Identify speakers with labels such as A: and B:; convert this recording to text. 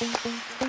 A: Música